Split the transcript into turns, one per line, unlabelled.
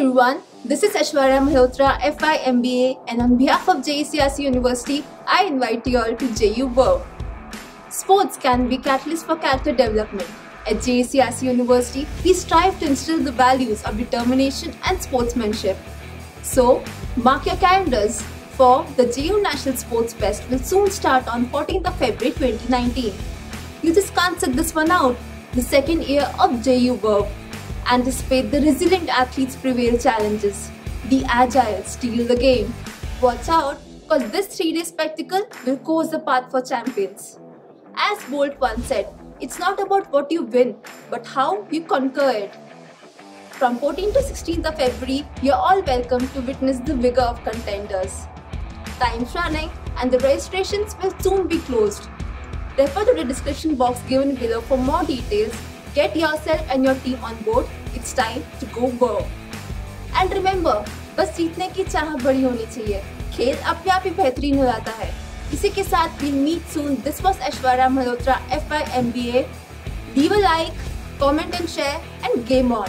everyone, this is Aishwarya Malhotra, FI MBA, and on behalf of JECRC University, I invite you all to JU Verve. Sports can be catalyst for character development. At JECRC University, we strive to instill the values of determination and sportsmanship. So, mark your calendars for the JU National Sports Fest will soon start on 14th of February 2019. You just can't sit this one out. The second year of JU Verve Anticipate the resilient athletes prevail challenges. The agile, steal the game. Watch out, because this three-day spectacle will course the path for champions. As Bolt once said, it's not about what you win, but how you conquer it. From 14 to 16th of February, you're all welcome to witness the vigor of contenders. Time's running and the registrations will soon be closed. Refer to the description box given below for more details Get yourself and your team on board. It's time to go go. And remember, बस जीतने की चाह बड़ी होनी चाहिए खेल अपने आप ही बेहतरीन हो जाता है इसी के साथ we meet soon this was Aishwarya Malhotra F I M B A like comment and share and game on